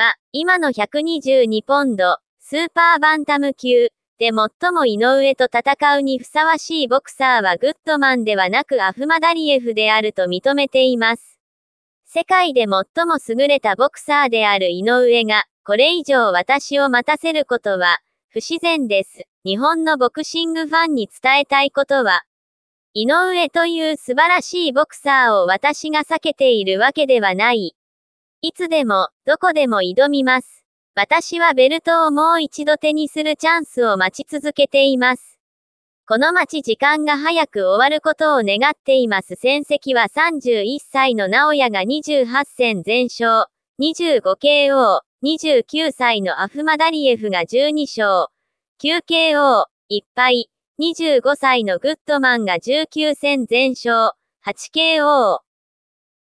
は、今の122ポンド、スーパーバンタム級、で最も井上と戦うにふさわしいボクサーはグッドマンではなくアフマダリエフであると認めています。世界で最も優れたボクサーである井上が、これ以上私を待たせることは、不自然です。日本のボクシングファンに伝えたいことは、井上という素晴らしいボクサーを私が避けているわけではない。いつでも、どこでも挑みます。私はベルトをもう一度手にするチャンスを待ち続けています。この待ち時間が早く終わることを願っています。戦績は31歳の直哉が28戦全勝、25KO、29歳のアフマダリエフが12勝、9KO、1敗、25歳のグッドマンが19戦全勝、8KO、